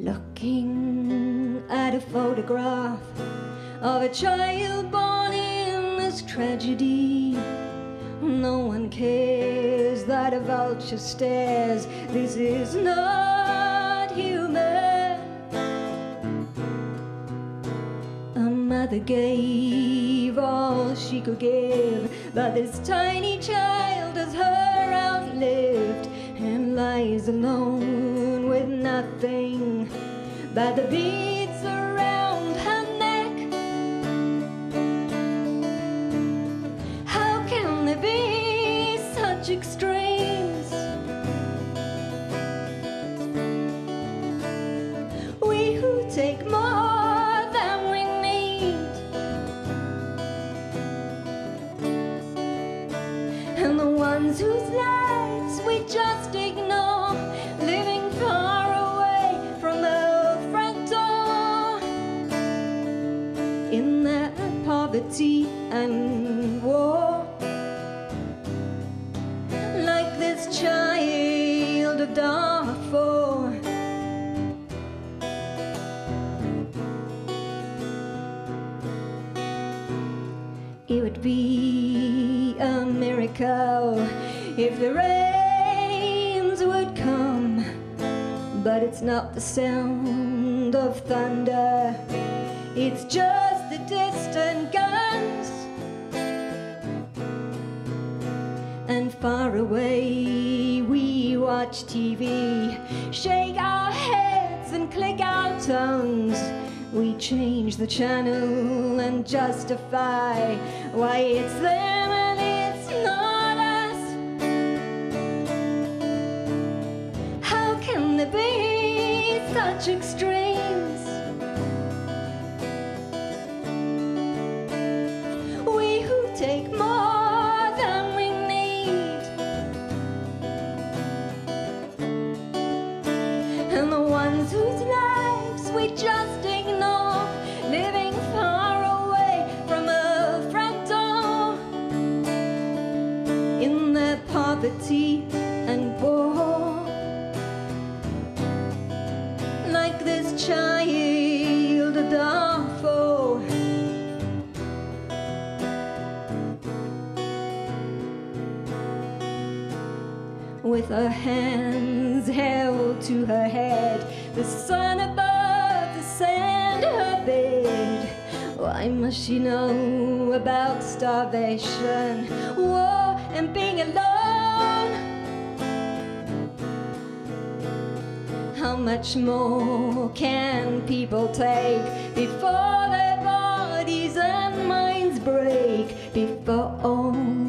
Looking at a photograph of a child born in this tragedy. No one cares that a vulture stares. This is not human. A mother gave all she could give, but this tiny child has her outlived and lies alone with nothing but the beads in their poverty and war. Like this child of Darfur. It would be a miracle if the rains would come, but it's not the sound of thunder, it's just distant guns. And far away we watch TV, shake our heads and click our tongues. We change the channel and justify why it's them and it's not us. How can there be such extremes? We just ignore, living far away from the front door in their poverty and war. Like this child of Darfur. with her hands held to her head, the sun above, Why must she know about starvation, war, and being alone? How much more can people take before their bodies and minds break? Before all